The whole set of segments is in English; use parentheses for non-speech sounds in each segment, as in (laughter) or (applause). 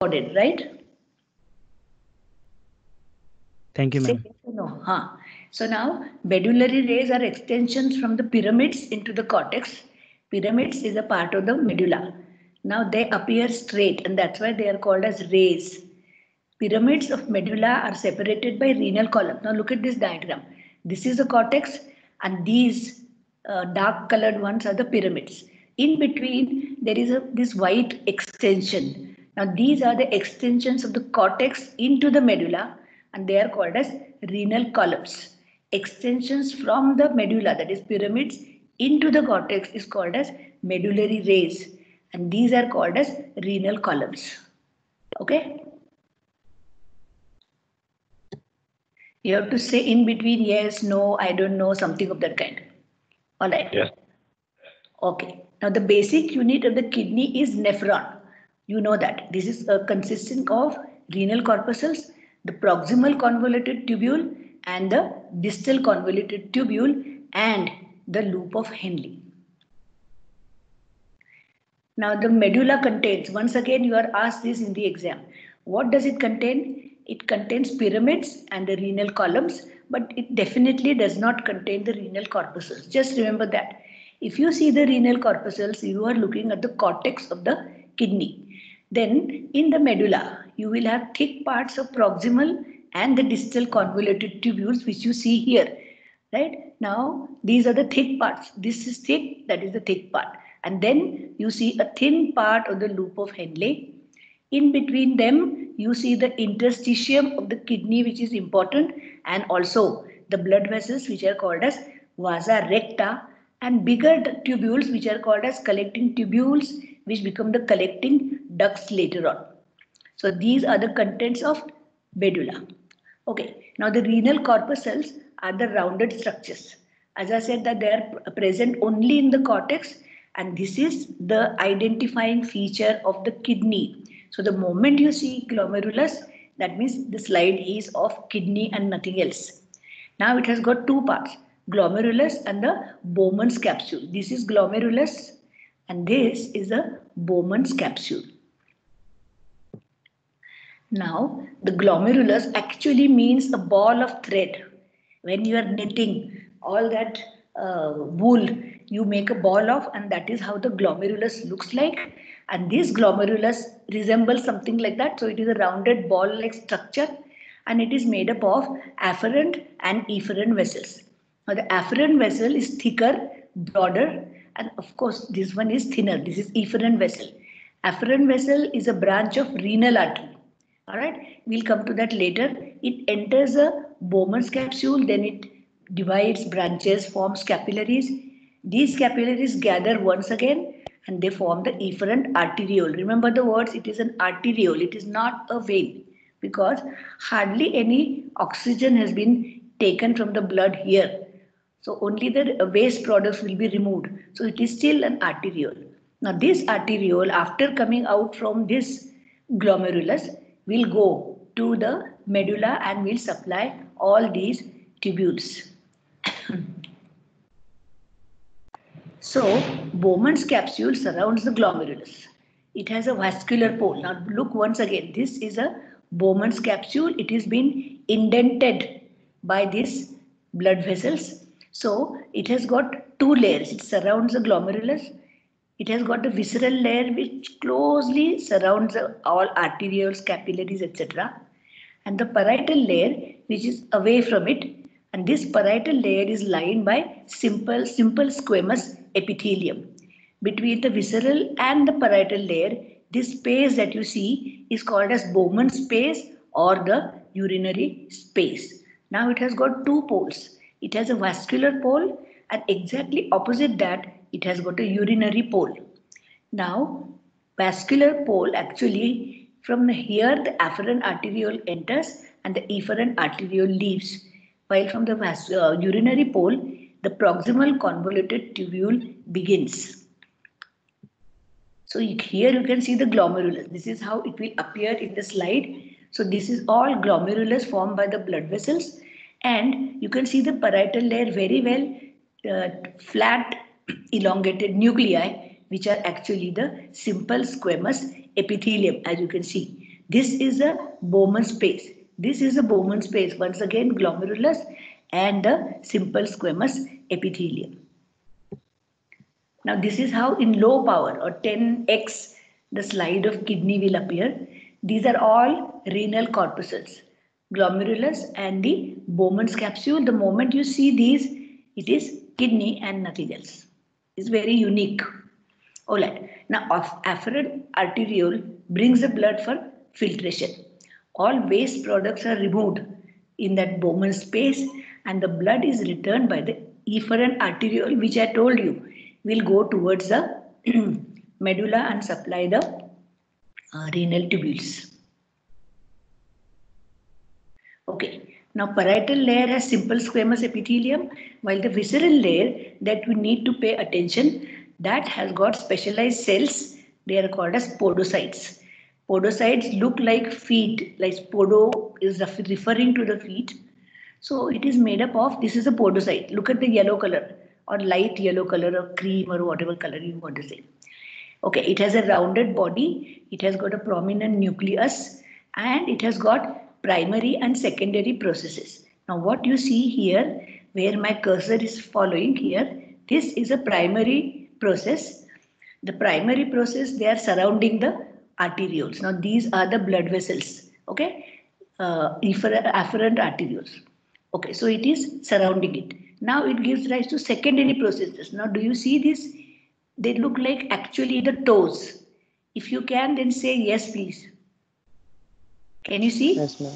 recorded, right? Thank you, ma'am. No, huh. So now medullary rays are extensions from the pyramids into the cortex. Pyramids is a part of the medulla. Now they appear straight and that's why they are called as rays. Pyramids of medulla are separated by renal column. Now look at this diagram. This is the cortex and these uh, dark colored ones are the pyramids. In between there is a this white extension. Now these are the extensions of the cortex into the medulla and they are called as renal columns. Extensions from the medulla that is pyramids into the cortex is called as medullary rays and these are called as renal columns. Okay. You have to say in between yes, no, I don't know, something of that kind. All right. Yes. Okay. Now the basic unit of the kidney is nephron. You know that. This is uh, consisting of renal corpuscles, the proximal convoluted tubule and the distal convoluted tubule and the loop of Henle. Now the medulla contains, once again you are asked this in the exam. What does it contain? It contains pyramids and the renal columns, but it definitely does not contain the renal corpuscles. Just remember that. If you see the renal corpuscles, you are looking at the cortex of the kidney. Then in the medulla, you will have thick parts of proximal and the distal convoluted tubules, which you see here. Right now, these are the thick parts. This is thick, that is the thick part. And then you see a thin part of the loop of Henle. In between them, you see the interstitium of the kidney, which is important, and also the blood vessels, which are called as vasa recta, and bigger tubules, which are called as collecting tubules, which become the collecting ducts later on. So these are the contents of medulla. Okay, now the renal corpuscles are the rounded structures. As I said that they are present only in the cortex and this is the identifying feature of the kidney. So the moment you see glomerulus, that means the slide is of kidney and nothing else. Now it has got two parts, glomerulus and the Bowman's capsule. This is glomerulus and this is a Bowman's capsule. Now the glomerulus actually means a ball of thread. When you are knitting all that uh, wool you make a ball of and that is how the glomerulus looks like and this glomerulus resembles something like that so it is a rounded ball like structure and it is made up of afferent and efferent vessels now the afferent vessel is thicker broader and of course this one is thinner. This is efferent vessel. Afferent vessel is a branch of renal artery. All right? We'll come to that later. It enters a bowman's capsule then it divides branches forms capillaries. These capillaries gather once again and they form the efferent arteriole. Remember the words, it is an arteriole, it is not a vein because hardly any oxygen has been taken from the blood here. So only the waste products will be removed. So it is still an arteriole. Now this arteriole after coming out from this glomerulus will go to the medulla and will supply all these tubules. (coughs) So Bowman's capsule surrounds the glomerulus. It has a vascular pole. Now look once again, this is a Bowman's capsule. It has been indented by these blood vessels. So it has got two layers. It surrounds the glomerulus. It has got a visceral layer which closely surrounds all arterioles, capillaries, etc. And the parietal layer which is away from it. And this parietal layer is lined by simple, simple squamous epithelium. Between the visceral and the parietal layer, this space that you see is called as Bowman space or the urinary space. Now it has got two poles. It has a vascular pole and exactly opposite that, it has got a urinary pole. Now, vascular pole actually from here the afferent arteriole enters and the efferent arteriole leaves. While from the uh, urinary pole, the proximal convoluted tubule begins. So here you can see the glomerulus. This is how it will appear in the slide. So this is all glomerulus formed by the blood vessels. And you can see the parietal layer very well uh, flat (clears throat) elongated nuclei which are actually the simple squamous epithelium as you can see. This is a Bowman space. This is a Bowman space. Once again, glomerulus and the simple squamous epithelium. Now this is how in low power or 10x the slide of kidney will appear. These are all renal corpuscles, glomerulus and the Bowman's capsule. The moment you see these, it is kidney and nothing else. It's very unique. All right. Now, afferent arteriole brings the blood for filtration. All waste products are removed in that Bowman space and the blood is returned by the efferent arteriole, which I told you will go towards the (clears throat) medulla and supply the uh, renal tubules. Okay, now parietal layer has simple squamous epithelium, while the visceral layer that we need to pay attention, that has got specialized cells. They are called as podocytes. Podocytes look like feet, like podo is referring to the feet. So it is made up of, this is a podocyte. Look at the yellow color or light yellow color or cream or whatever color you want to say. Okay, it has a rounded body. It has got a prominent nucleus and it has got primary and secondary processes. Now what you see here, where my cursor is following here, this is a primary process. The primary process, they are surrounding the arterioles. Now these are the blood vessels, okay? Uh, afferent arterioles. Okay, so it is surrounding it. Now it gives rise to secondary processes. Now do you see this? They look like actually the toes. If you can, then say yes, please. Can you see? Yes, ma'am.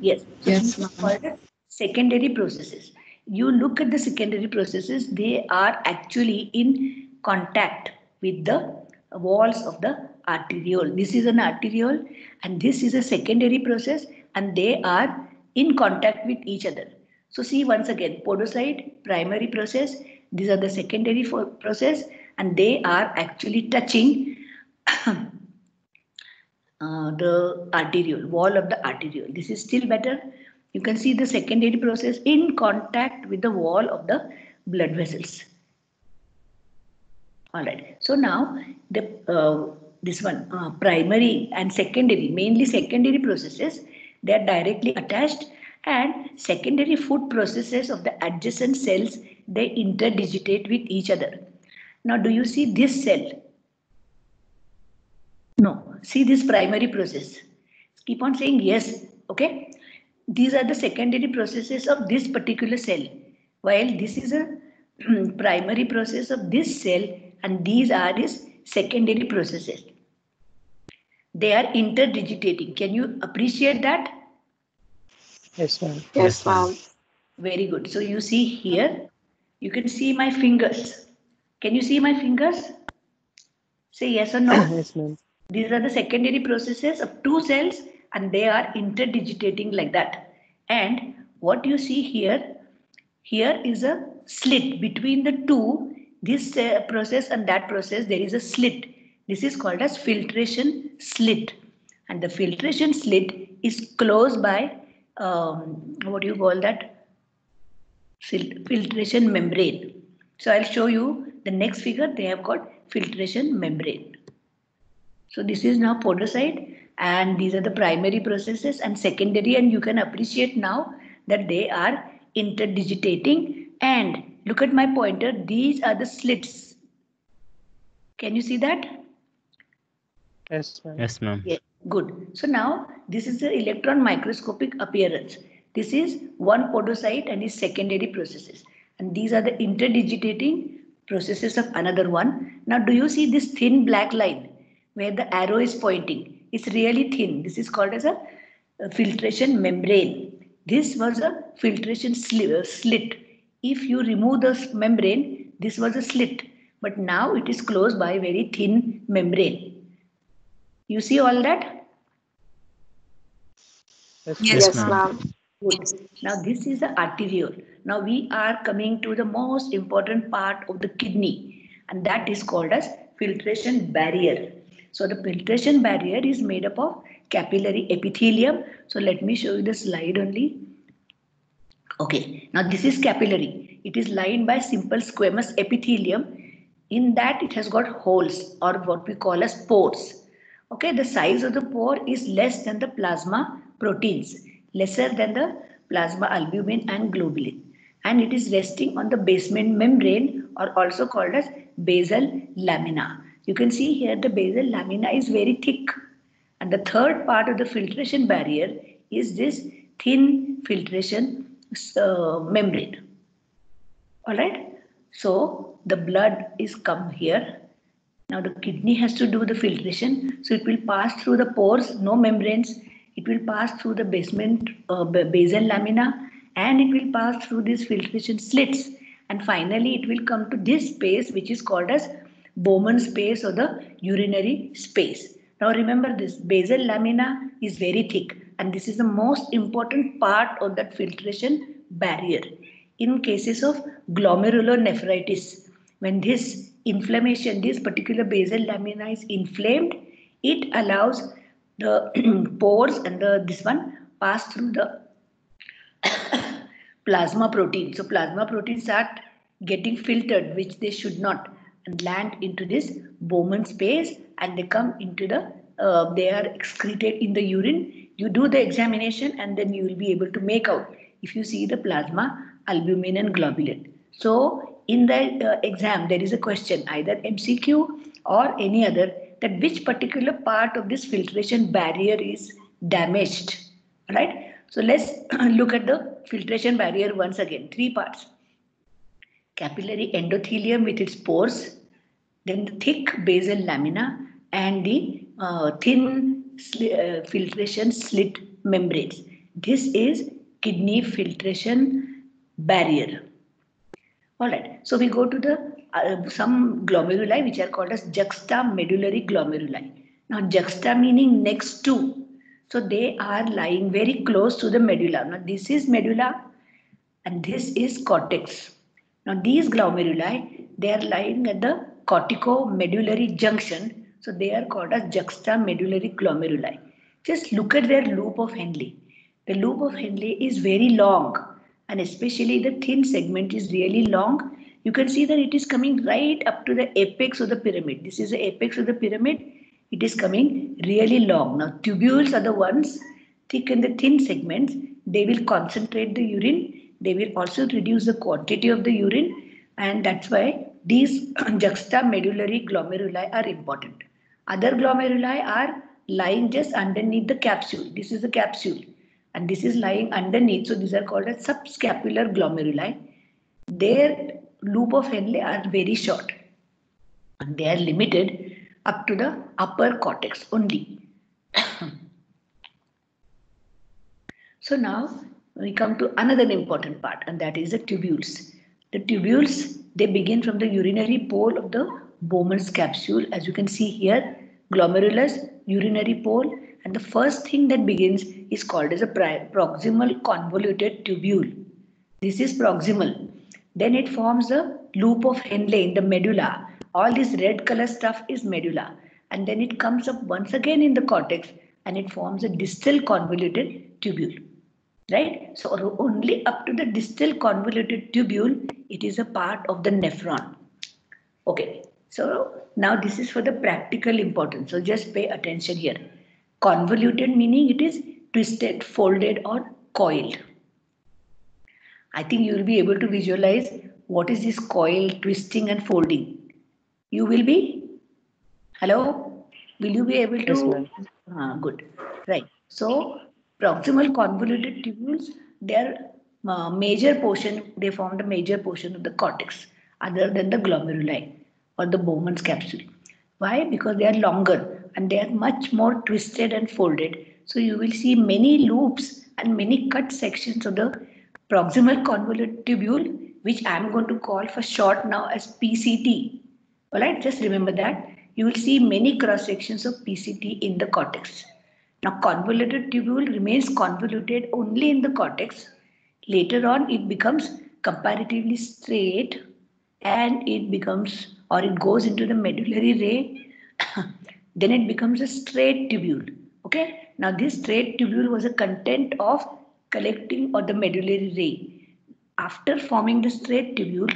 Yes. So yes. Secondary processes. You look at the secondary processes, they are actually in contact with the walls of the arteriole. This is an arteriole and this is a secondary process and they are in contact with each other. So see once again, podocyte, primary process, these are the secondary process and they are actually touching uh, the arteriole, wall of the arteriole. This is still better. You can see the secondary process in contact with the wall of the blood vessels. All right. So now the uh, this one uh, primary and secondary, mainly secondary processes, they are directly attached and secondary foot processes of the adjacent cells, they interdigitate with each other. Now, do you see this cell? No, see this primary process. Keep on saying yes, okay? These are the secondary processes of this particular cell. While this is a mm, primary process of this cell and these are these secondary processes. They are interdigitating. Can you appreciate that? Yes, ma'am. Yes, ma'am. Very good. So you see here, you can see my fingers. Can you see my fingers? Say yes or no. (coughs) yes, ma'am. These are the secondary processes of two cells and they are interdigitating like that. And what you see here, here is a slit between the two, this uh, process and that process, there is a slit. This is called as filtration slit. And the filtration slit is closed by um, what do you call that? Filtration membrane. So I'll show you the next figure. They have got filtration membrane. So this is now podocyte and these are the primary processes and secondary and you can appreciate now that they are interdigitating and look at my pointer. These are the slits. Can you see that? Yes, ma'am. Yes, ma'am. Yeah. Good. So now this is the electron microscopic appearance. This is one podocyte and its secondary processes. And these are the interdigitating processes of another one. Now, do you see this thin black line where the arrow is pointing? It's really thin. This is called as a, a filtration membrane. This was a filtration uh, slit. If you remove the membrane, this was a slit. But now it is closed by a very thin membrane. You see all that? Yes, Yes, ma'am. Good. Now this is the arteriole. Now we are coming to the most important part of the kidney and that is called as filtration barrier. So the filtration barrier is made up of capillary epithelium. So let me show you the slide only. Okay, now this is capillary. It is lined by simple squamous epithelium. In that it has got holes or what we call as pores. Okay, the size of the pore is less than the plasma proteins, lesser than the plasma albumin and globulin. And it is resting on the basement membrane or also called as basal lamina. You can see here the basal lamina is very thick. And the third part of the filtration barrier is this thin filtration uh, membrane. All right. So the blood is come here. Now the kidney has to do the filtration. So it will pass through the pores, no membranes. It will pass through the basement uh, basal lamina and it will pass through these filtration slits. And finally it will come to this space which is called as Bowman space or the urinary space. Now remember this basal lamina is very thick and this is the most important part of that filtration barrier. In cases of glomerulonephritis, when this inflammation, this particular basal lamina is inflamed, it allows the (clears throat) pores and the this one pass through the (coughs) plasma protein. So plasma proteins are getting filtered, which they should not, land into this Bowman space, and they come into the uh, they are excreted in the urine. You do the examination, and then you will be able to make out if you see the plasma, albumin, and globulin. So in the uh, exam, there is a question either MCQ or any other that which particular part of this filtration barrier is damaged, right? So let's (clears throat) look at the filtration barrier once again. Three parts. Capillary endothelium with its pores, then the thick basal lamina and the uh, thin sli uh, filtration slit membranes. This is kidney filtration barrier. All right, so we go to the uh, some glomeruli which are called as juxtamedullary glomeruli. Now juxta meaning next to, so they are lying very close to the medulla. Now this is medulla and this is cortex. Now these glomeruli, they are lying at the corticomedullary junction. So they are called as juxtamedullary glomeruli. Just look at their loop of Henle. The loop of Henle is very long and especially the thin segment is really long. You can see that it is coming right up to the apex of the pyramid. This is the apex of the pyramid. It is coming really long. Now tubules are the ones thick and the thin segments. They will concentrate the urine. They will also reduce the quantity of the urine and that's why these (clears throat) juxtamedullary glomeruli are important. Other glomeruli are lying just underneath the capsule. This is the capsule and this is lying underneath. So these are called as subcapsular glomeruli. Their loop of Henle are very short and they are limited up to the upper cortex only. (coughs) so now we come to another important part and that is the tubules. The tubules, they begin from the urinary pole of the Bowman's capsule. As you can see here, glomerulus, urinary pole, and the first thing that begins is called as a proximal convoluted tubule. This is proximal. Then it forms a loop of Henle in the medulla. All this red color stuff is medulla. And then it comes up once again in the cortex and it forms a distal convoluted tubule. Right? So only up to the distal convoluted tubule, it is a part of the nephron. Okay. So now this is for the practical importance. So just pay attention here. Convoluted meaning it is twisted, folded or coiled. I think you will be able to visualize what is this coil, twisting and folding. You will be? Hello? Will you be able to? Yes, ah, good. Right. So proximal convoluted tubules, their major portion, they form the major portion of the cortex other than the glomeruli or the Bowman's capsule. Why? Because they are longer and they are much more twisted and folded. So you will see many loops and many cut sections of the proximal convoluted tubule, which I am going to call for short now as PCT. All right, just remember that. You will see many cross sections of PCT in the cortex. Now, convoluted tubule remains convoluted only in the cortex. Later on, it becomes comparatively straight and it becomes or it goes into the medullary ray (coughs) then it becomes a straight tubule. Okay. Now this straight tubule was a content of collecting or the medullary ray. After forming the straight tubule,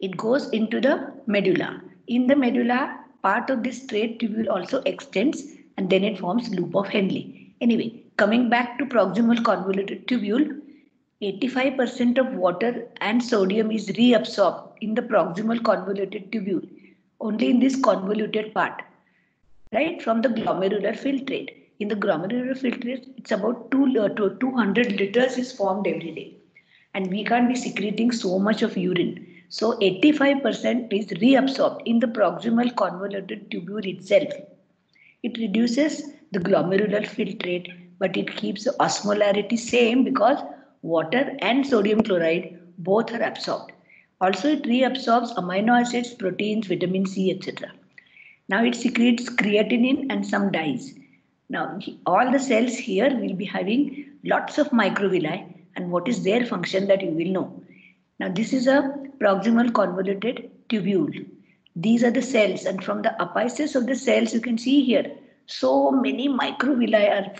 it goes into the medulla. In the medulla, part of this straight tubule also extends and then it forms loop of Henle. Anyway, coming back to proximal convoluted tubule, 85% of water and sodium is reabsorbed in the proximal convoluted tubule, only in this convoluted part, right, from the glomerular filtrate. In the glomerular filtrate, it's about two, uh, 200 liters is formed every day. And we can't be secreting so much of urine. So 85% is reabsorbed in the proximal convoluted tubule itself. It reduces the glomerular filtrate, but it keeps the osmolarity same because water and sodium chloride both are absorbed. Also, it reabsorbs amino acids, proteins, vitamin C, etc. Now it secretes creatinine and some dyes. Now, all the cells here will be having lots of microvilli and what is their function that you will know. Now, this is a proximal convoluted tubule. These are the cells and from the apices of the cells you can see here so many microvilli are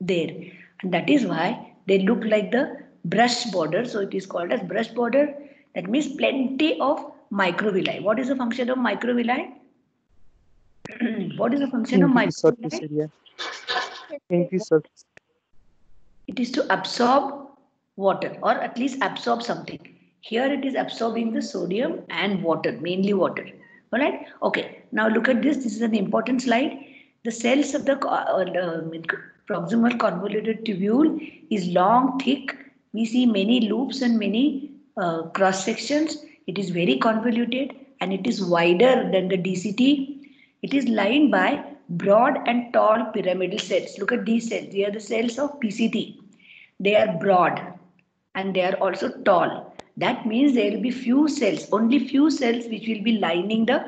there and that is why they look like the brush border. So it is called as brush border. That means plenty of microvilli. What is the function of microvilli? (clears throat) what is the function of microvilli? area. Increase surface. It is to absorb water or at least absorb something. Here it is absorbing the sodium and water, mainly water. All right. Okay. Now look at this. This is an important slide. The cells of the uh, uh, proximal convoluted tubule is long, thick. We see many loops and many uh, cross sections. It is very convoluted and it is wider than the DCT. It is lined by broad and tall pyramidal cells. Look at these cells. They are the cells of PCT. They are broad and they are also tall. That means there will be few cells, only few cells which will be lining the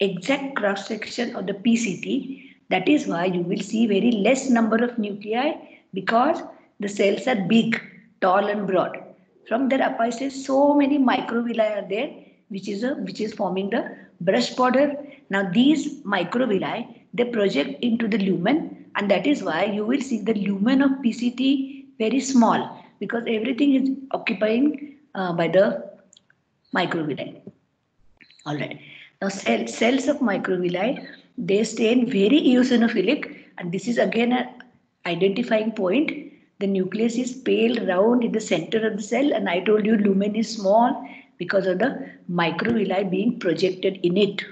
exact cross section of the PCT. That is why you will see very less number of nuclei because the cells are big, tall and broad. From their apices, so many microvilli are there, which is a which is forming the brush border. Now these microvilli they project into the lumen, and that is why you will see the lumen of PCT very small because everything is occupying uh, by the microvilli. All right. Now cell, cells of microvilli, they stain very eosinophilic and this is again an identifying point. The nucleus is pale round in the center of the cell and I told you lumen is small because of the microvilli being projected in it.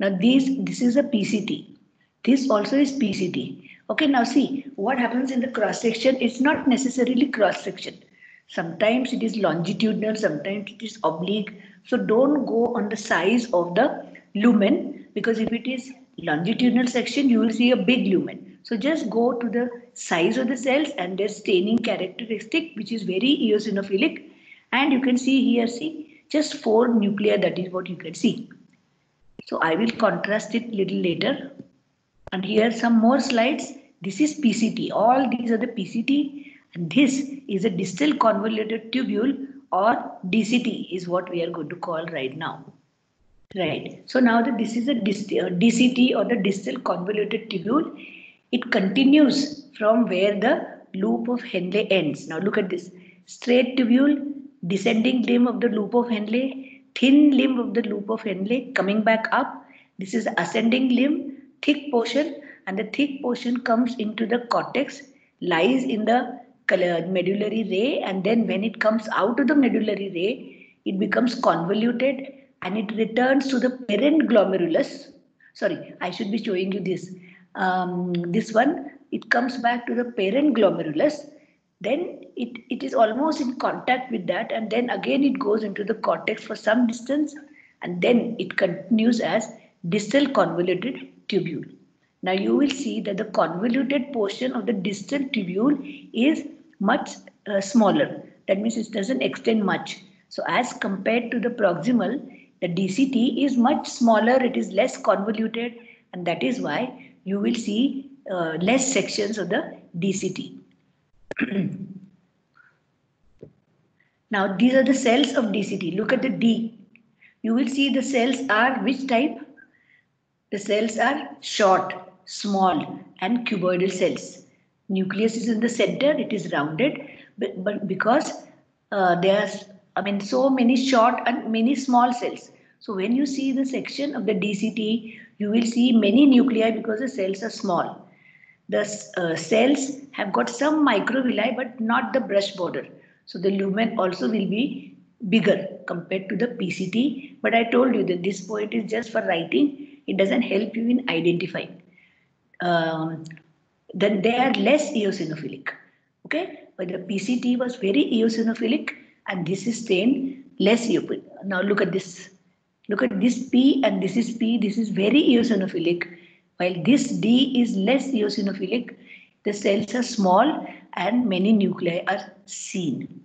Now these, this is a PCT. This also is PCT. Okay, now see what happens in the cross section. It's not necessarily cross section. Sometimes it is longitudinal, sometimes it is oblique. So don't go on the size of the lumen because if it is longitudinal section, you will see a big lumen. So just go to the size of the cells and their staining characteristic, which is very eosinophilic. And you can see here, see, just four nuclei, that is what you can see. So I will contrast it little later. And here some more slides. This is PCT. All these are the PCT. And this is a distal convoluted tubule or DCT is what we are going to call right now. Right. So now that this is a DCT uh, or the distal convoluted tubule, it continues from where the loop of Henle ends. Now look at this. Straight tubule, descending limb of the loop of Henle, thin limb of the loop of Henle coming back up. This is ascending limb, thick portion and the thick portion comes into the cortex, lies in the uh, medullary ray and then when it comes out of the medullary ray, it becomes convoluted and it returns to the parent glomerulus. Sorry, I should be showing you this. Um, this one, it comes back to the parent glomerulus. Then it, it is almost in contact with that and then again it goes into the cortex for some distance and then it continues as distal convoluted tubule. Now you will see that the convoluted portion of the distal tubule is much uh, smaller. That means it doesn't extend much. So as compared to the proximal, the DCT is much smaller, it is less convoluted and that is why you will see uh, less sections of the DCT. (clears throat) now these are the cells of DCT. Look at the D. You will see the cells are which type? The cells are short, small and cuboidal cells. Nucleus is in the center, it is rounded, but, but because uh, there are, I mean, so many short and many small cells. So when you see the section of the DCT, You will see many nuclei because the cells are small. The uh, cells have got some microvilli but not the brush border. So the lumen also will be bigger compared to the PCT. But I told you that this point is just for writing. It doesn't help you in identifying. Um, then they are less eosinophilic. Okay, but the PCT was very eosinophilic and this is stain less eosinophilic. Now look at this. Look at this P and this is P. This is very eosinophilic. While this D is less eosinophilic, the cells are small and many nuclei are seen.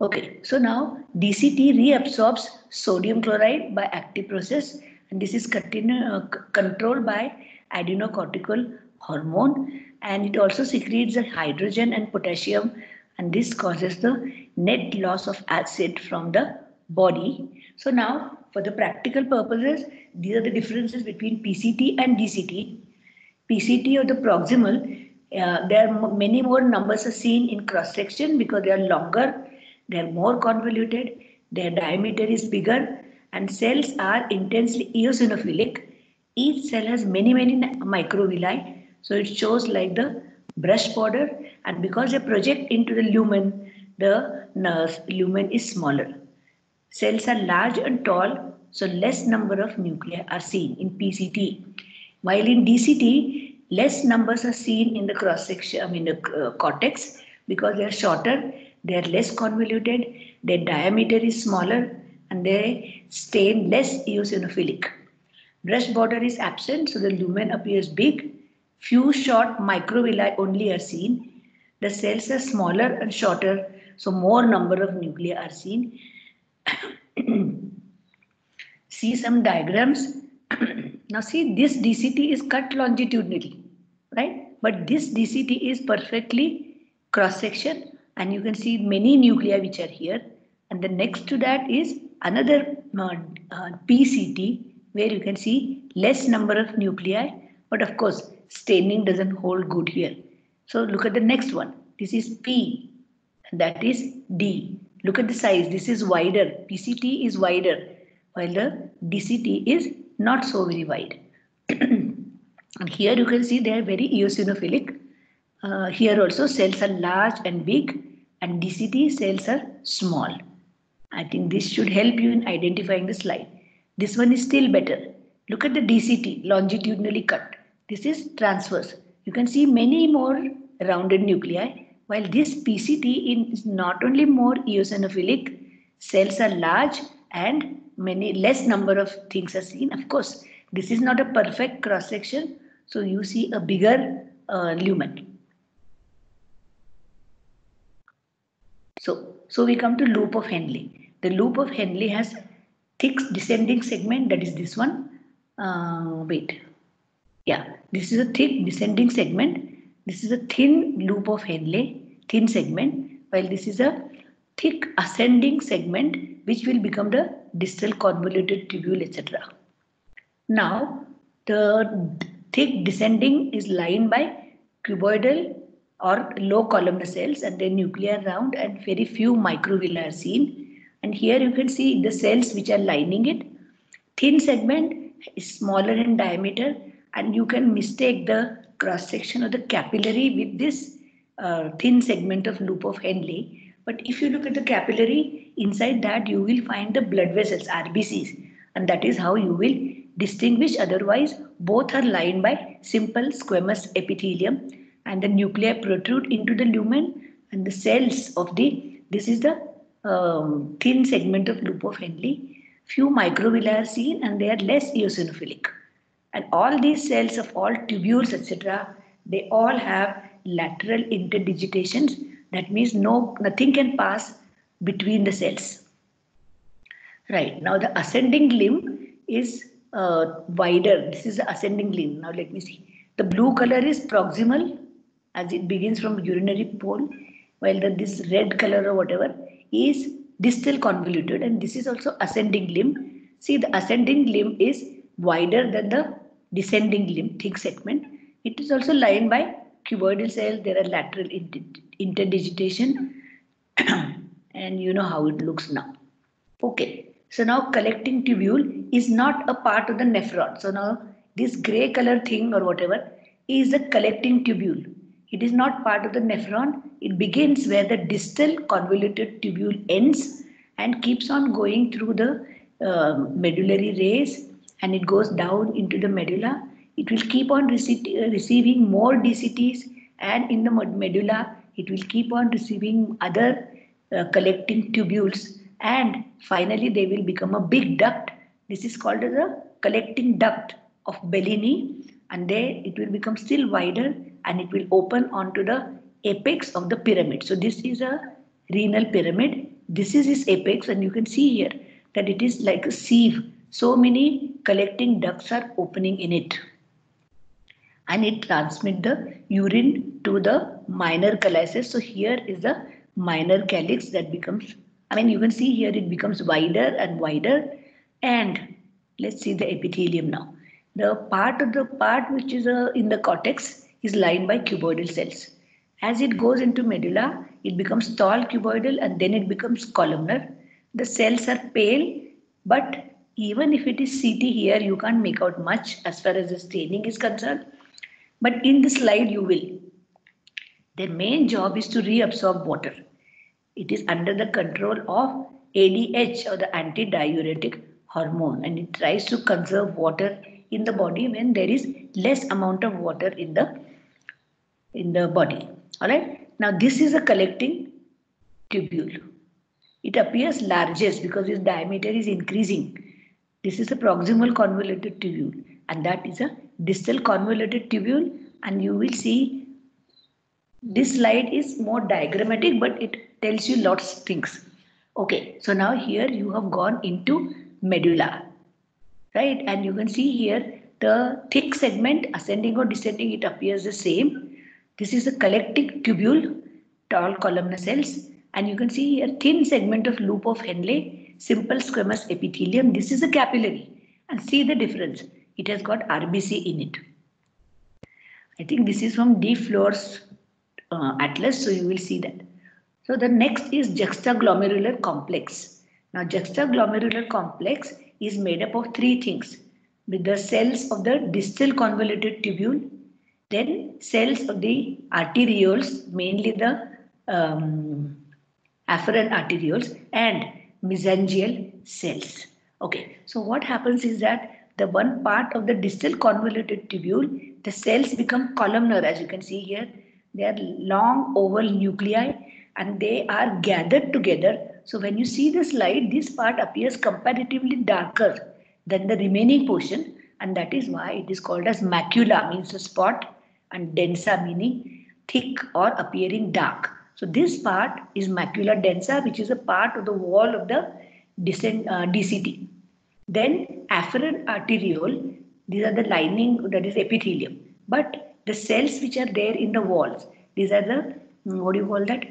Okay, so now DCT reabsorbs sodium chloride by active process and this is continue, uh, controlled by adrenocortical hormone and it also secretes the hydrogen and potassium and this causes the net loss of acid from the body. So now for the practical purposes, these are the differences between PCT and DCT. PCT or the proximal, uh, there are many more numbers are seen in cross section because they are longer, they are more convoluted, their diameter is bigger and cells are intensely eosinophilic. Each cell has many, many microvilli. So it shows like the brush border and because they project into the lumen, the nerve lumen is smaller. Cells are large and tall, so less number of nuclei are seen in PCT. While in DCT, less numbers are seen in the cross section, I mean the uh, cortex, because they are shorter, they are less convoluted, their diameter is smaller, and they stain less eosinophilic. Brush border is absent, so the lumen appears big. Few short microvilli only are seen. The cells are smaller and shorter, so more number of nuclei are seen. (coughs) see some diagrams. (coughs) now see this DCT is cut longitudinally, right? But this DCT is perfectly cross section and you can see many nuclei which are here. And the next to that is another uh, uh, PCT where you can see less number of nuclei. But of course, staining doesn't hold good here. So look at the next one. This is P, and that is D. Look at the size. This is wider. PCT is wider, while the DCT is not so very wide. (clears throat) and here you can see they are very eosinophilic. Uh, here also cells are large and big and DCT cells are small. I think this should help you in identifying the slide. This one is still better. Look at the DCT longitudinally cut. This is transverse. You can see many more rounded nuclei while this PCT is not only more eosinophilic, cells are large and many less number of things are seen. Of course, this is not a perfect cross section, so you see a bigger uh, lumen. So, so we come to loop of Henle. The loop of Henle has thick descending segment, that is this one. Uh, wait, yeah, this is a thick descending segment this is a thin loop of Henle, thin segment, while this is a thick ascending segment which will become the distal convoluted tubule, etc. Now, the thick descending is lined by cuboidal or low columnar cells and the nuclear round and very few microvilli are seen. And here you can see the cells which are lining it. Thin segment is smaller in diameter and you can mistake the cross section of the capillary with this uh, thin segment of loop of Henle. But if you look at the capillary, inside that you will find the blood vessels, RBCs, and that is how you will distinguish. Otherwise, both are lined by simple squamous epithelium and the nuclei protrude into the lumen and the cells of the, this is the um, thin segment of loop of Henle. Few microvilli are seen and they are less eosinophilic. And all these cells of all tubules, etc., they all have lateral interdigitations. That means no nothing can pass between the cells. Right, now the ascending limb is uh, wider. This is the ascending limb. Now let me see. The blue color is proximal as it begins from urinary pole, while the, this red color or whatever is distal convoluted and this is also ascending limb. See the ascending limb is wider than the descending limb, thick segment. It is also lined by cuboidal cells. There are lateral interdigitation (clears throat) and you know how it looks now. Okay, So now collecting tubule is not a part of the nephron. So now this gray color thing or whatever is a collecting tubule. It is not part of the nephron. It begins where the distal convoluted tubule ends and keeps on going through the uh, medullary rays and it goes down into the medulla. It will keep on rece receiving more DCTs and in the medulla it will keep on receiving other uh, collecting tubules and finally they will become a big duct. This is called as a collecting duct of Bellini and there it will become still wider and it will open onto the apex of the pyramid. So this is a renal pyramid. This is its apex and you can see here that it is like a sieve. So many collecting ducts are opening in it. And it transmit the urine to the minor calyces. So here is the minor calyx that becomes, I mean, you can see here it becomes wider and wider. And let's see the epithelium now. The part of the part which is uh, in the cortex is lined by cuboidal cells. As it goes into medulla, it becomes tall cuboidal and then it becomes columnar. The cells are pale, but even if it is CT here, you can't make out much as far as the staining is concerned. But in the slide, you will. Their main job is to reabsorb water. It is under the control of ADH or the antidiuretic hormone and it tries to conserve water in the body when there is less amount of water in the in the body. All right now this is a collecting tubule. It appears largest because its diameter is increasing. This is a proximal convoluted tubule and that is a distal convoluted tubule and you will see this slide is more diagrammatic but it tells you lots of things okay so now here you have gone into medulla right? And you can see here the thick segment ascending or descending, it appears the same. This is a collecting tubule, tall columnar cells. And you can see here thin segment of loop of Henle, simple squamous epithelium. This is a capillary. And see the difference. It has got RBC in it. I think this is from diFiore's uh, atlas, so you will see that. So the next is juxtaglomerular complex. Now juxtaglomerular complex is made up of three things with the cells of the distal convoluted tubule, then cells of the arterioles, mainly the um, afferent arterioles and mesangial cells. Okay, so what happens is that the one part of the distal convoluted tubule, the cells become columnar as you can see here. They are long oval nuclei and they are gathered together so when you see the slide, this part appears comparatively darker than the remaining portion and that is why it is called as macula means a spot and densa meaning thick or appearing dark. So this part is macula densa which is a part of the wall of the descent, uh, DCT. Then afferent arteriole, these are the lining that is epithelium. But the cells which are there in the walls, these are the, what do you call that?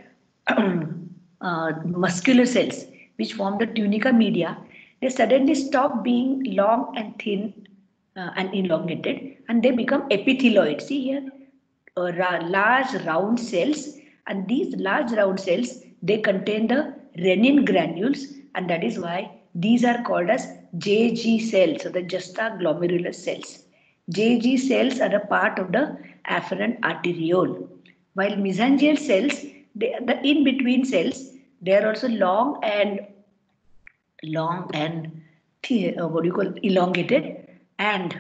(clears throat) uh, muscular cells which form the tunica media, they suddenly stop being long and thin uh, and elongated and they become epithelioid. See here, uh, large round cells and these large round cells, they contain the renin granules and that is why these are called as JG cells, so the juxtaglomerular cells. JG cells are a part of the afferent arteriole, while mesangial cells, they, the in-between cells, they are also long and long and uh, what do you call elongated and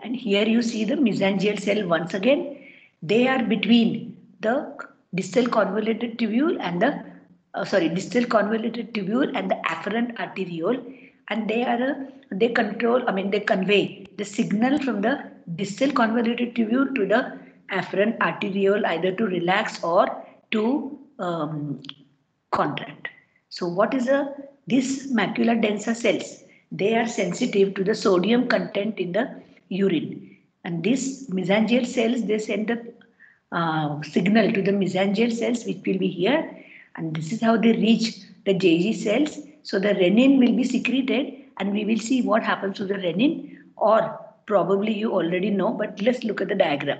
and here you see the mesangial cell once again they are between the distal convoluted tubule and the uh, sorry distal convoluted tubule and the afferent arteriole and they are uh, they control i mean they convey the signal from the distal convoluted tubule to the afferent arteriole either to relax or to um, contract. So what is a this macula densa cells? They are sensitive to the sodium content in the urine. And these mesangial cells, they send the uh, signal to the mesangial cells, which will be here. And this is how they reach the JG cells. So the renin will be secreted and we will see what happens to the renin or probably you already know, but let's look at the diagram.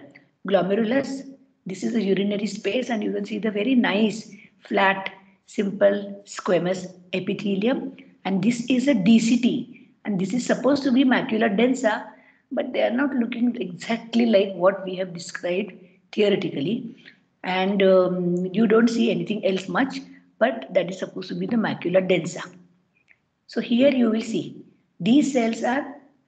Glomerulus this is the urinary space and you can see the very nice, flat, simple, squamous epithelium and this is a DCT and this is supposed to be macula densa but they are not looking exactly like what we have described theoretically and um, you don't see anything else much but that is supposed to be the macula densa. So here you will see these cells are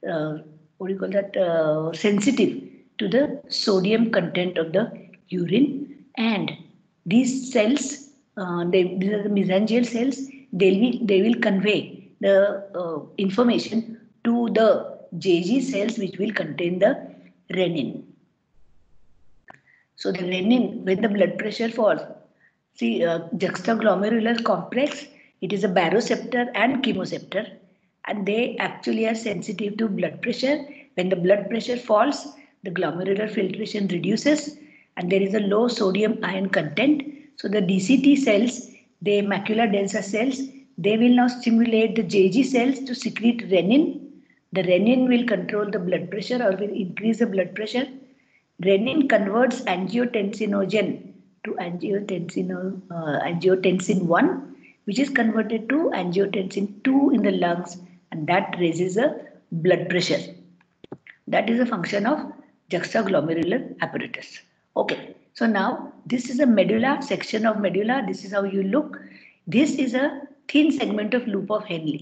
uh, what do you call that uh, sensitive to the sodium content of the urine and these cells uh, they, these are the mesangial cells they will they will convey the uh, information to the JG cells which will contain the renin. So the renin, when the blood pressure falls, see uh, juxtaglomerular complex, it is a baroreceptor and chemoreceptor and they actually are sensitive to blood pressure. When the blood pressure falls, the glomerular filtration reduces and there is a low sodium ion content. So the DCT cells, the macula densa cells, they will now stimulate the JG cells to secrete renin. The renin will control the blood pressure or will increase the blood pressure. Renin converts angiotensinogen to angiotensino, uh, angiotensin 1, which is converted to angiotensin 2 in the lungs and that raises the blood pressure. That is a function of juxtaglomerular apparatus. Okay, so now this is a medulla section of medulla. This is how you look. This is a thin segment of loop of Henle.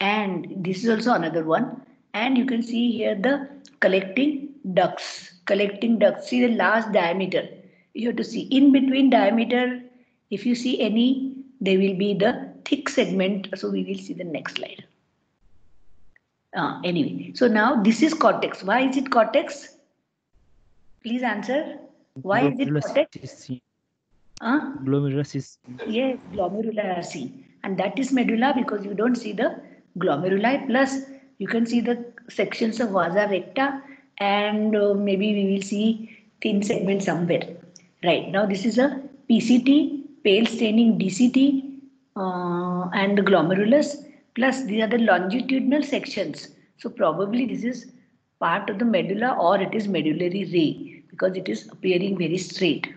And this is also another one. And you can see here the collecting ducts. Collecting ducts. See the last diameter. You have to see in between diameter. If you see any, they will be the thick segment. So we will see the next slide. Uh, anyway, so now this is cortex. Why is it cortex? Please answer. Why is it cortex? Huh? Glomerulus is Yes, glomeruli are seen. And that is medulla because you don't see the glomeruli. Plus, you can see the sections of vasa recta and uh, maybe we will see thin segment somewhere. Right, now this is a PCT, pale staining DCT uh, and the glomerulus. Plus, these are the longitudinal sections. So probably this is part of the medulla or it is medullary ray because it is appearing very straight.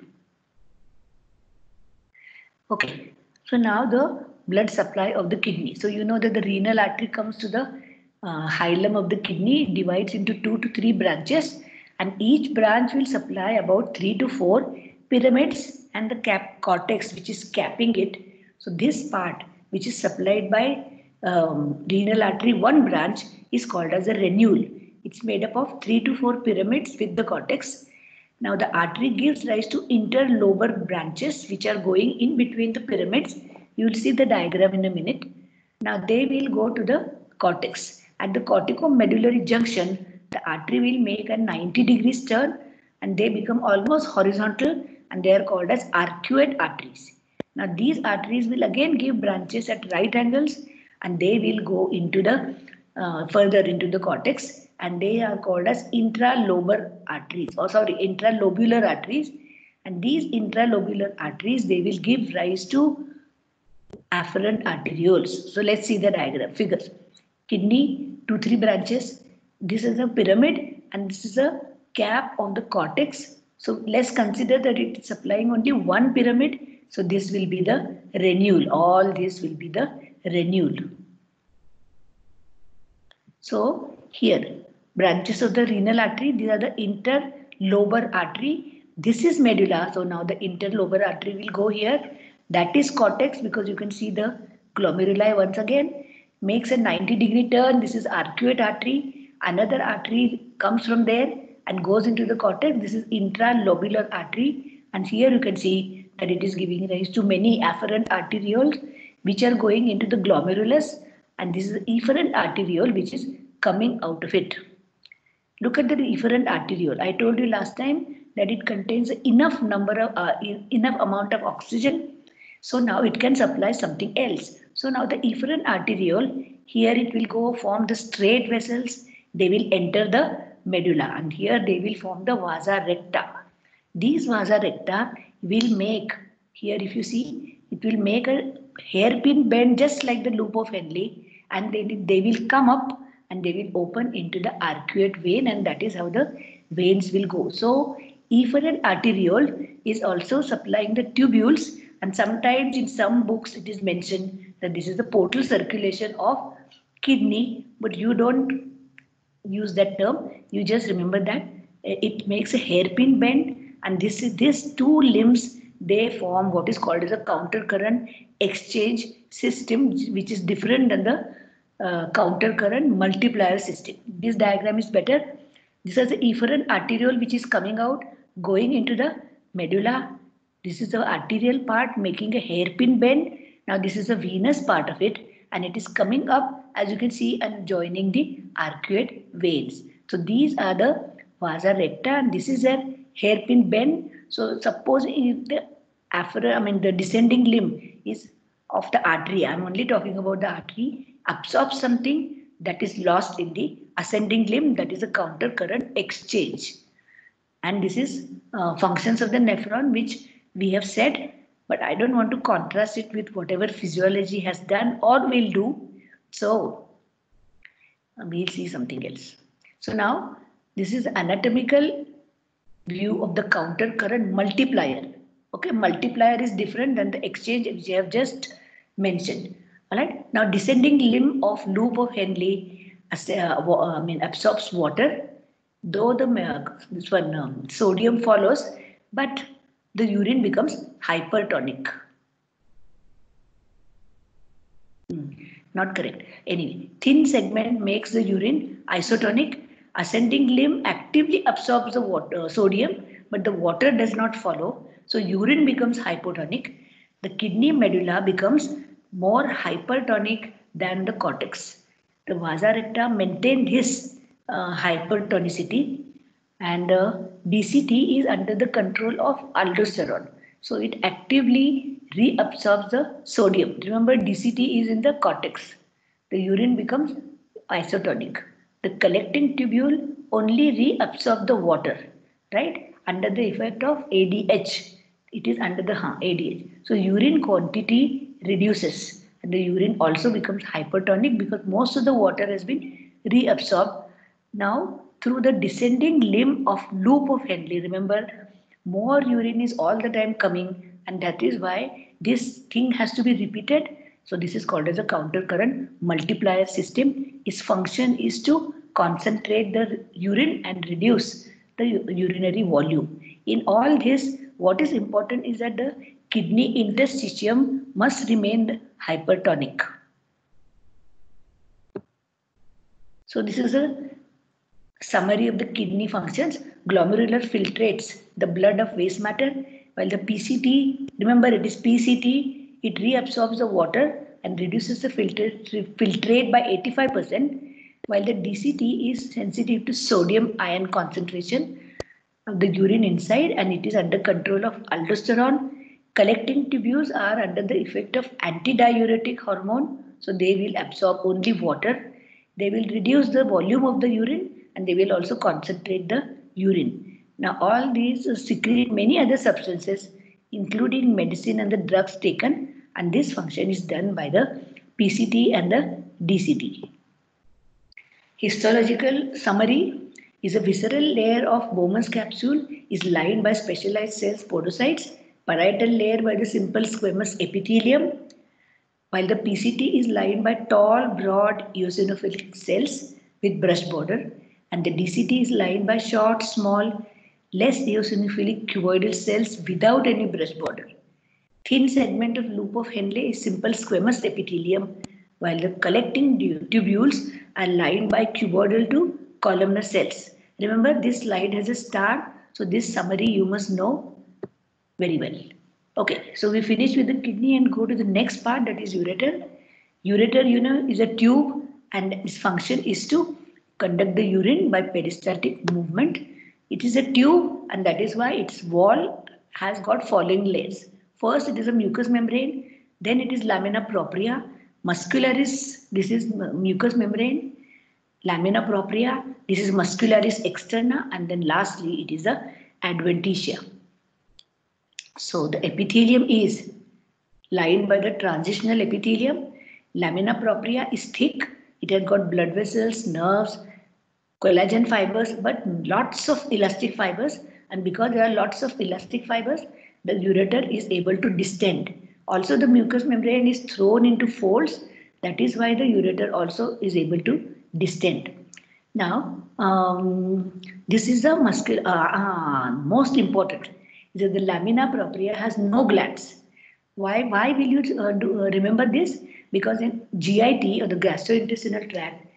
Okay, so now the blood supply of the kidney. So you know that the renal artery comes to the uh, hilum of the kidney, divides into two to three branches, and each branch will supply about three to four pyramids and the cap cortex, which is capping it. So this part, which is supplied by um, renal artery, one branch is called as a renule. It's made up of three to four pyramids with the cortex now the artery gives rise to interlobar branches which are going in between the pyramids. You will see the diagram in a minute. Now they will go to the cortex. At the corticomedullary junction, the artery will make a 90 degrees turn and they become almost horizontal and they are called as arcuate arteries. Now these arteries will again give branches at right angles and they will go into the uh, further into the cortex and they are called as intralobar arteries or sorry intralobular arteries. And these intralobular arteries they will give rise to afferent arterioles. So let's see the diagram figures. Kidney two three branches this is a pyramid and this is a cap on the cortex so let's consider that it is supplying only one pyramid so this will be the renewal. all this will be the renule so here branches of the renal artery. These are the interlobar artery. This is medulla. So now the interlobar artery will go here. That is cortex because you can see the glomeruli once again. Makes a 90 degree turn. This is arcuate artery. Another artery comes from there and goes into the cortex. This is intralobular artery. And here you can see that it is giving rise to many afferent arterioles which are going into the glomerulus. And this is efferent arteriole which is coming out of it. Look at the efferent arteriole. I told you last time that it contains enough number of uh, enough amount of oxygen. So now it can supply something else. So now the efferent arteriole, here it will go form the straight vessels. They will enter the medulla and here they will form the vasa recta. These vasa recta will make, here if you see, it will make a hairpin bend just like the loop of Henle and they, they will come up and they will open into the arcuate vein and that is how the veins will go. So efferent arteriole is also supplying the tubules and sometimes in some books it is mentioned that this is the portal circulation of kidney, but you don't use that term. You just remember that uh, it makes a hairpin bend, and this is these two limbs they form what is called as a counter current exchange system, which is different than the uh, counter current multiplier system. This diagram is better. This is the efferent arteriole which is coming out, going into the medulla. This is the arterial part making a hairpin bend. Now this is the venous part of it and it is coming up as you can see and joining the arcuate veins. So these are the vasa recta and this is a hairpin bend. So suppose if the after I mean the descending limb is of the artery, I'm only talking about the artery, absorbs something that is lost in the ascending limb that is a counter current exchange. And this is uh, functions of the nephron which we have said but I don't want to contrast it with whatever physiology has done or will do. So we'll see something else. So now this is anatomical view of the counter current multiplier. Okay, multiplier is different than the exchange which I have just mentioned. All right. Now descending limb of loop of Henle, uh, I mean absorbs water, though the uh, this one um, sodium follows, but the urine becomes hypertonic. Hmm, not correct. Anyway, thin segment makes the urine isotonic. Ascending limb actively absorbs the water, sodium, but the water does not follow. So urine becomes hypotonic. The kidney medulla becomes more hypertonic than the cortex. The vasa recta maintained his uh, hypertonicity and uh, DCT is under the control of aldosterone. So it actively reabsorbs the sodium. Remember DCT is in the cortex. The urine becomes isotonic. The collecting tubule only reabsorbs the water, right? Under the effect of ADH. It is under the huh, ADH. So urine quantity reduces and the urine also becomes hypertonic because most of the water has been reabsorbed. Now through the descending limb of loop of Henle. Remember, more urine is all the time coming and that is why this thing has to be repeated. So this is called as a counter current multiplier system. Its function is to concentrate the urine and reduce the urinary volume. In all this, what is important is that the kidney interstitium must remain hypertonic. So this is a Summary of the kidney functions. Glomerular filtrates the blood of waste matter while the PCT, remember it is PCT, it reabsorbs the water and reduces the filter, filtrate by 85% while the DCT is sensitive to sodium ion concentration of the urine inside and it is under control of aldosterone. Collecting tubules are under the effect of antidiuretic hormone so they will absorb only water. They will reduce the volume of the urine and they will also concentrate the urine. Now all these secrete many other substances including medicine and the drugs taken and this function is done by the PCT and the DCT. Histological summary is a visceral layer of Bowman's capsule is lined by specialized cells podocytes, parietal layer by the simple squamous epithelium, while the PCT is lined by tall, broad eosinophilic cells with brush border and the DCT is lined by short, small, less eosinophilic cuboidal cells without any brush border. Thin segment of loop of Henle is simple squamous epithelium, while the collecting tubules are lined by cuboidal to columnar cells. Remember, this slide has a star, so this summary you must know very well. Okay, so we finish with the kidney and go to the next part that is ureter. Ureter, you know, is a tube and its function is to conduct the urine by peristaltic movement. It is a tube and that is why its wall has got following layers. First, it is a mucous membrane. Then it is lamina propria. Muscularis, this is mucous membrane. Lamina propria, this is muscularis externa. And then lastly, it is a adventitia. So the epithelium is lined by the transitional epithelium. Lamina propria is thick. It has got blood vessels, nerves, collagen fibers, but lots of elastic fibers. And because there are lots of elastic fibers, the ureter is able to distend. Also, the mucous membrane is thrown into folds. That is why the ureter also is able to distend. Now, um, this is the uh, uh, most important. That the lamina propria has no glands. Why, why will you uh, do, uh, remember this? Because in GIT or the gastrointestinal tract,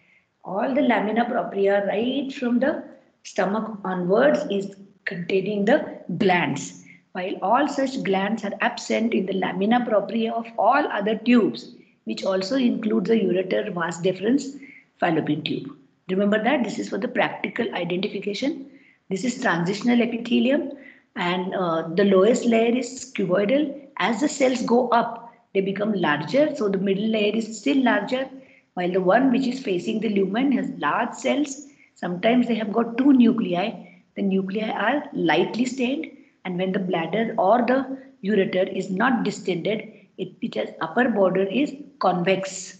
all the lamina propria right from the stomach onwards is containing the glands. While all such glands are absent in the lamina propria of all other tubes, which also includes the ureter vas deferens fallopian tube. Remember that this is for the practical identification. This is transitional epithelium and uh, the lowest layer is cuboidal. As the cells go up, they become larger. So the middle layer is still larger while the one which is facing the lumen has large cells. Sometimes they have got two nuclei. The nuclei are lightly stained and when the bladder or the ureter is not distended, it, it has upper border is convex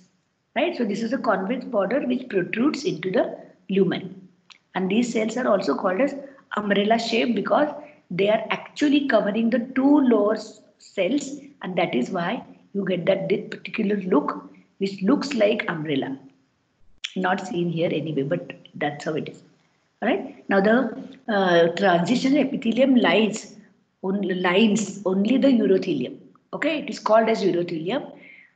right? So this is a convex border which protrudes into the lumen. And these cells are also called as umbrella shape because they are actually covering the two lower cells and that is why you get that particular look which looks like umbrella. Not seen here anyway, but that's how it is. All right. Now the uh, transition epithelium lies only lines only the urothelium. Okay, it is called as urothelium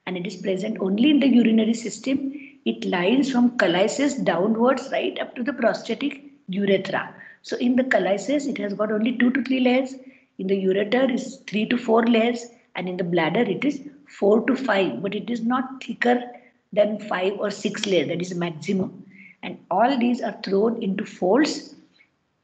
and it is present only in the urinary system. It lies from calyces downwards right up to the prostatic urethra. So in the calyces, it has got only two to three layers. In the ureter is three to four layers and in the bladder it is four to five, but it is not thicker than five or six layers, that is maximum. And all these are thrown into folds.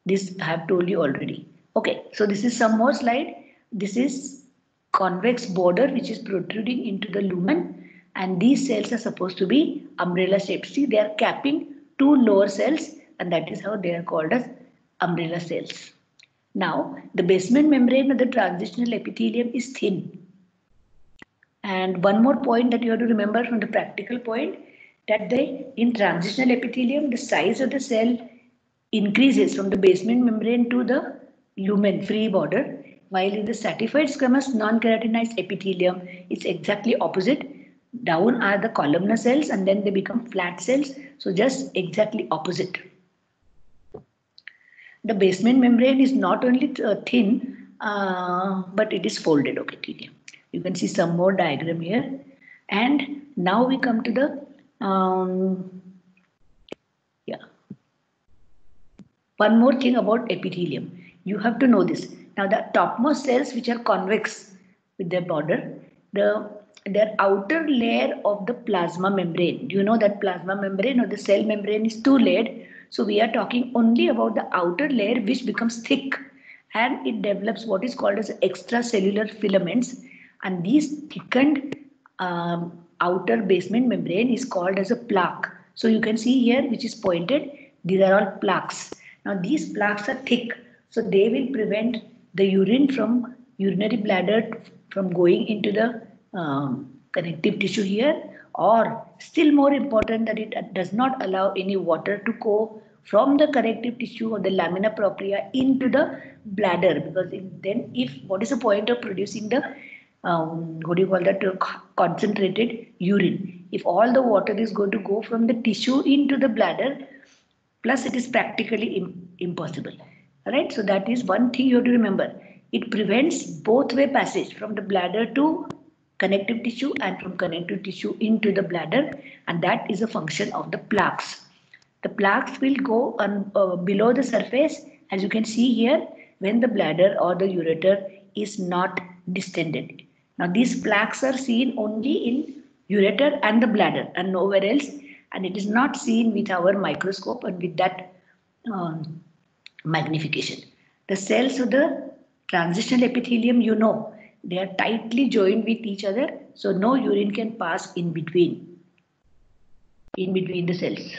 This I have told you already. Okay, so this is some more slide. This is convex border which is protruding into the lumen and these cells are supposed to be umbrella shaped. See, they are capping two lower cells and that is how they are called as umbrella cells. Now, the basement membrane of the transitional epithelium is thin. And one more point that you have to remember from the practical point that the in transitional epithelium, the size of the cell increases from the basement membrane to the lumen free border while in the stratified squamous non-keratinized epithelium, it's exactly opposite. Down are the columnar cells and then they become flat cells. So just exactly opposite. The basement membrane is not only uh, thin, uh, but it is folded epithelium. You can see some more diagram here. And now we come to the, um, yeah. One more thing about epithelium. You have to know this now the topmost cells which are convex with their border, the their outer layer of the plasma membrane. Do you know that plasma membrane or the cell membrane is two layered? So we are talking only about the outer layer which becomes thick and it develops what is called as extracellular filaments and these thickened um, outer basement membrane is called as a plaque. So you can see here which is pointed, these are all plaques. Now these plaques are thick so they will prevent the urine from urinary bladder from going into the um, connective tissue here or still more important that it does not allow any water to go from the connective tissue or the lamina propria into the bladder because if, then if what is the point of producing the um, what do you call that uh, concentrated urine if all the water is going to go from the tissue into the bladder plus it is practically Im impossible Right, so that is one thing you have to remember. It prevents both way passage from the bladder to connective tissue and from connective tissue into the bladder and that is a function of the plaques. The plaques will go on, uh, below the surface as you can see here when the bladder or the ureter is not distended. Now these plaques are seen only in ureter and the bladder and nowhere else and it is not seen with our microscope and with that um, magnification. The cells of the transitional epithelium, you know, they are tightly joined with each other, so no urine can pass in between, in between the cells.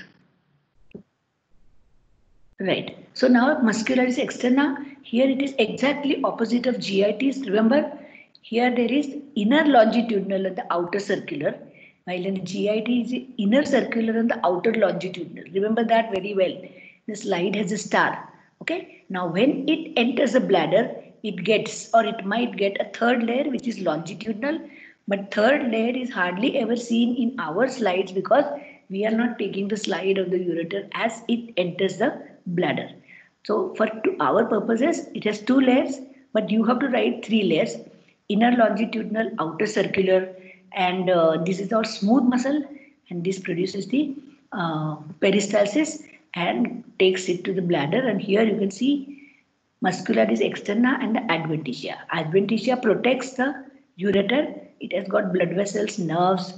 Right. So now muscularis externa, here it is exactly opposite of GITs. Remember, here there is inner longitudinal and the outer circular, while in GIT is inner circular and the outer longitudinal. Remember that very well. The slide has a star. Okay. Now when it enters the bladder, it gets or it might get a third layer which is longitudinal But third layer is hardly ever seen in our slides because we are not taking the slide of the ureter as it enters the bladder. So for our purposes, it has two layers, but you have to write three layers, inner longitudinal, outer circular, and uh, this is our smooth muscle and this produces the uh, peristalsis and takes it to the bladder and here you can see muscularis externa and the adventitia. Adventitia protects the ureter. It has got blood vessels, nerves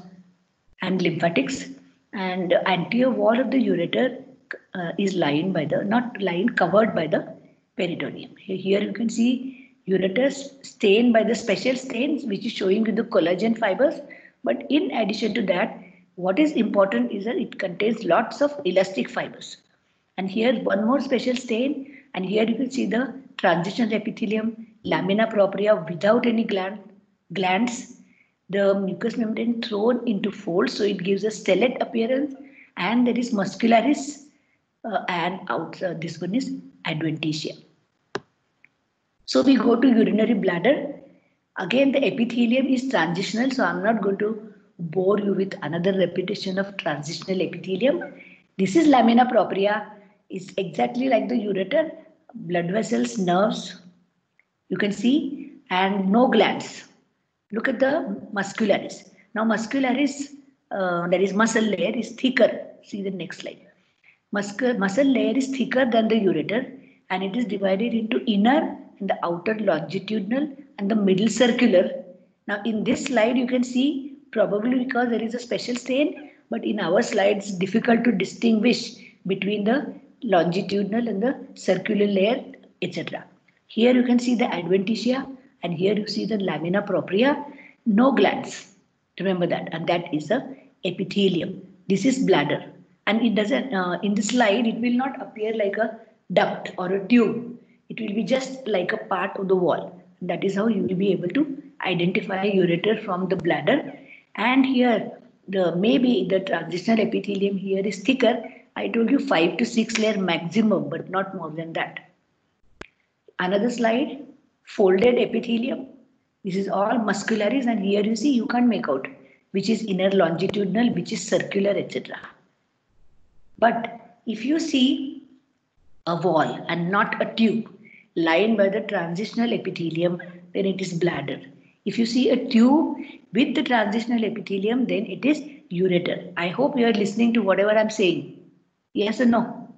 and lymphatics and anterior wall of the ureter uh, is lined by the, not lined, covered by the peritoneum. Here you can see ureter stained by the special stains which is showing you the collagen fibers. But in addition to that, what is important is that it contains lots of elastic fibers. And here one more special stain and here you can see the transitional epithelium, lamina propria without any gland, glands, the mucous membrane thrown into folds so it gives a stellate appearance and there is muscularis uh, and out, uh, this one is adventitia. So we go to urinary bladder. Again, the epithelium is transitional, so I'm not going to bore you with another repetition of transitional epithelium. This is lamina propria. It's exactly like the ureter, blood vessels, nerves, you can see, and no glands. Look at the muscularis. Now muscularis, uh, that is muscle layer, is thicker. See the next slide. Muscle, muscle layer is thicker than the ureter and it is divided into inner and the outer longitudinal and the middle circular. Now in this slide you can see probably because there is a special stain but in our slides difficult to distinguish between the longitudinal and the circular layer etc. Here you can see the adventitia and here you see the lamina propria, no glands. Remember that and that is the epithelium. This is bladder and it doesn't uh, in the slide it will not appear like a duct or a tube it will be just like a part of the wall. That is how you will be able to identify ureter from the bladder. And here the maybe the transitional epithelium here is thicker. I told you 5 to 6 layer maximum but not more than that. Another slide folded epithelium. This is all muscularis and here you see you can't make out which is inner longitudinal which is circular etc but if you see a wall and not a tube lined by the transitional epithelium, then it is bladder. If you see a tube with the transitional epithelium, then it is ureter. I hope you are listening to whatever I'm saying. Yes or no?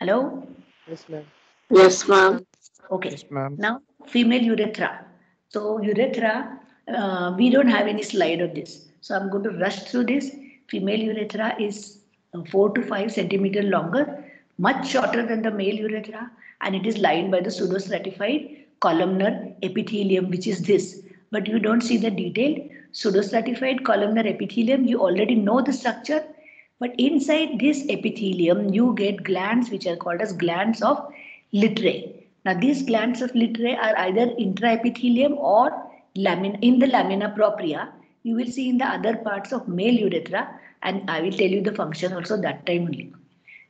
Hello? Yes, ma'am. Yes, ma'am. Okay. Yes, ma'am. Now, female urethra. So urethra, uh, we don't have any slide of this. So I'm going to rush through this. Female urethra is uh, 4 to 5 centimeter longer, much shorter than the male urethra, and it is lined by the pseudostratified columnar epithelium, which is this. But you don't see the detail. Pseudostratified columnar epithelium, you already know the structure. But inside this epithelium, you get glands which are called as glands of Littré. Now, these glands of Littré are either intraepithelium or lamina, in the lamina propria. You will see in the other parts of male urethra, and I will tell you the function also that time only.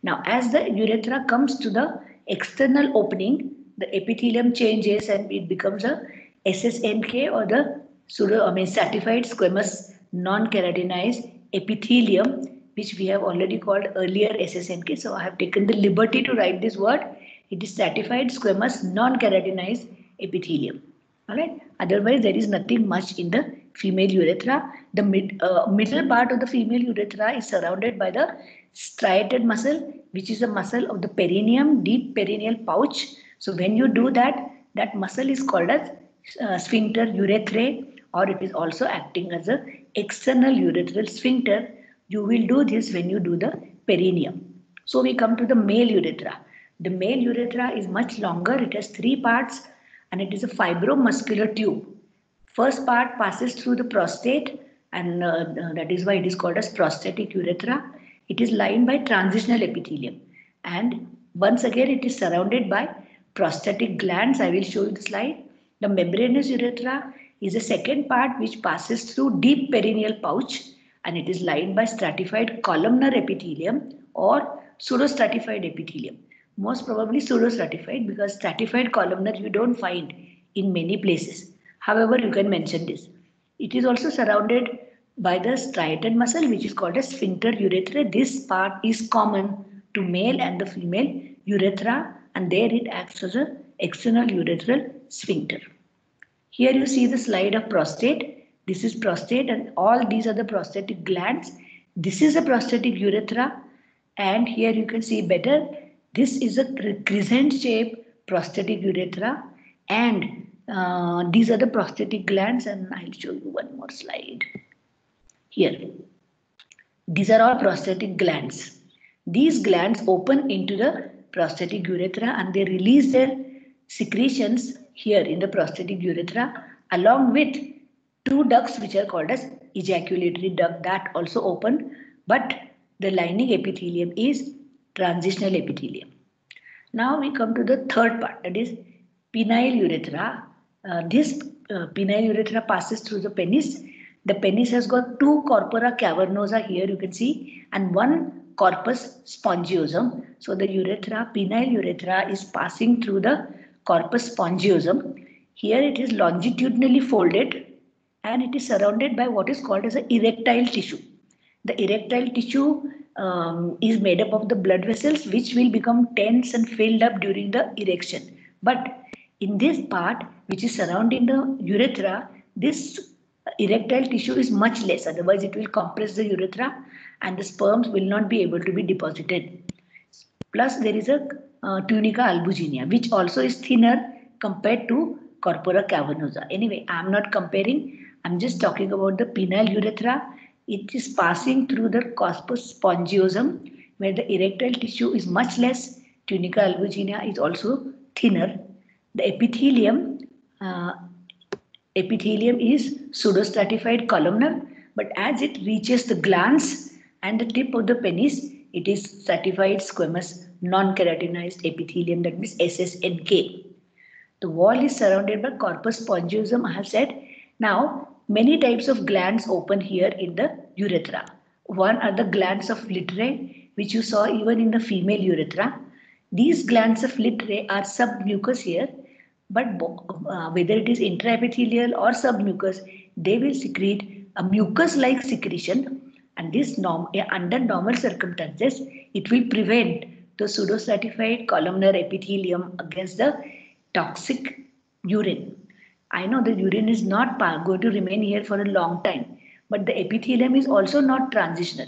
Now, as the urethra comes to the external opening, the epithelium changes and it becomes a SSNK or the pseudo, I mean, stratified squamous non-keratinized epithelium, which we have already called earlier SSNK. So I have taken the liberty to write this word. It is stratified squamous non-keratinized epithelium. All right. Otherwise, there is nothing much in the female urethra. The mid, uh, middle part of the female urethra is surrounded by the striated muscle, which is a muscle of the perineum, deep perineal pouch. So when you do that, that muscle is called as uh, sphincter urethrae, or it is also acting as a external urethral sphincter. You will do this when you do the perineum. So we come to the male urethra. The male urethra is much longer. It has three parts and it is a fibromuscular tube. First part passes through the prostate and uh, that is why it is called as prostatic urethra. It is lined by transitional epithelium and once again it is surrounded by prostatic glands. I will show you the slide. The membranous urethra is a second part which passes through deep perineal pouch and it is lined by stratified columnar epithelium or pseudostratified epithelium. Most probably pseudostratified because stratified columnar you don't find in many places. However, you can mention this. It is also surrounded by the striated muscle, which is called a sphincter urethra. This part is common to male and the female urethra, and there it acts as a external urethral sphincter. Here you see the slide of prostate. This is prostate, and all these are the prostatic glands. This is a prostatic urethra, and here you can see better. This is a crescent shape prostatic urethra, and uh, these are the prostatic glands, and I'll show you one more slide here. These are all prostatic glands. These glands open into the prostatic urethra and they release their secretions here in the prostatic urethra along with two ducts which are called as ejaculatory duct that also open but the lining epithelium is transitional epithelium. Now we come to the third part that is penile urethra. Uh, this uh, penile urethra passes through the penis. The penis has got two corpora cavernosa here you can see and one corpus spongiosum. So the urethra, penile urethra is passing through the corpus spongiosum. Here it is longitudinally folded and it is surrounded by what is called as an erectile tissue. The erectile tissue um, is made up of the blood vessels which will become tense and filled up during the erection. But in this part which is surrounding the urethra, this erectile tissue is much less otherwise it will compress the urethra and the sperms will not be able to be deposited. Plus there is a uh, tunica albuginea which also is thinner compared to corpora cavernosa. Anyway, I am not comparing. I'm just talking about the penile urethra. It is passing through the corpus spongiosum where the erectile tissue is much less. Tunica albuginea is also thinner. The epithelium uh, epithelium is pseudostratified columnar but as it reaches the glans and the tip of the penis, it is stratified squamous non-keratinized epithelium that means SSNK. The wall is surrounded by corpus spongiosum, I have said. Now, many types of glands open here in the urethra. One are the glands of Littré, which you saw even in the female urethra. These glands of Littré are submucous here, but uh, whether it is intraepithelial or submucous, they will secrete a mucus-like secretion and this norm, under normal circumstances, it will prevent the pseudostratified columnar epithelium against the toxic urine. I know the urine is not going to remain here for a long time, but the epithelium is also not transitional.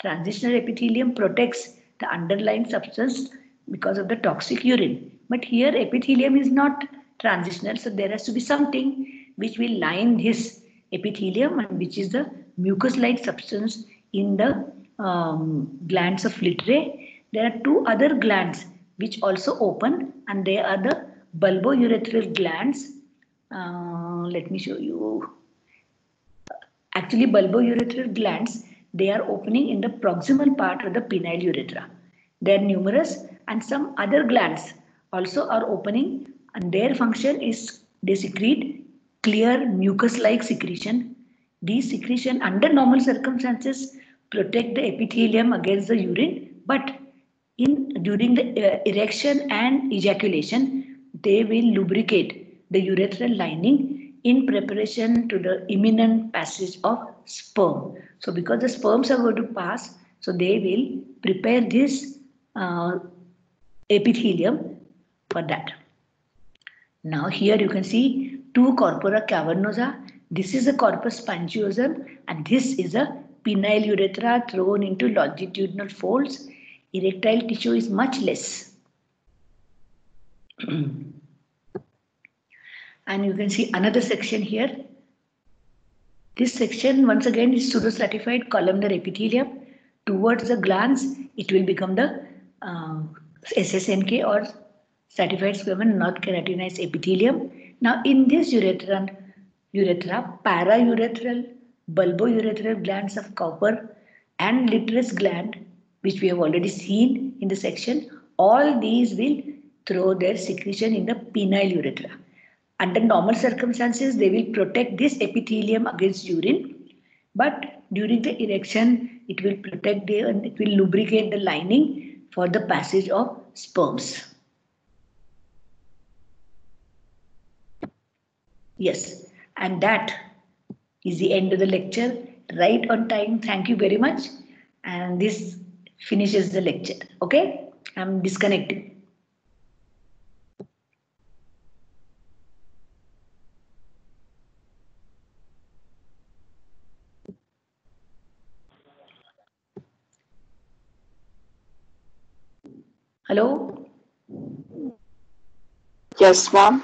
Transitional epithelium protects the underlying substance because of the toxic urine. But here epithelium is not transitional, so there has to be something which will line this epithelium and which is the mucus-like substance in the um, glands of Littré. There are two other glands which also open and they are the bulbourethral glands. Uh, let me show you. Actually, bulbourethral glands, they are opening in the proximal part of the penile urethra. They are numerous and some other glands also are opening and their function is they secrete clear mucus-like secretion these secretion under normal circumstances protect the epithelium against the urine, but in during the uh, erection and ejaculation, they will lubricate the urethral lining in preparation to the imminent passage of sperm. So because the sperms are going to pass, so they will prepare this uh, epithelium for that. Now here you can see two corpora cavernosa this is a corpus spongiosum and this is a penile urethra thrown into longitudinal folds. Erectile tissue is much less. (clears throat) and you can see another section here. This section once again is pseudostratified columnar epithelium. Towards the glands, it will become the uh, SSNK or stratified squamous not keratinized epithelium. Now in this urethra, urethra, paraurethral, bulbourethral glands of Cowper and Littre's gland, which we have already seen in the section, all these will throw their secretion in the penile urethra. Under normal circumstances, they will protect this epithelium against urine, but during the erection, it will protect the, and it will lubricate the lining for the passage of sperms. Yes, and that is the end of the lecture. Right on time. Thank you very much. And this finishes the lecture. Okay? I'm disconnecting. Hello? Yes, ma'am.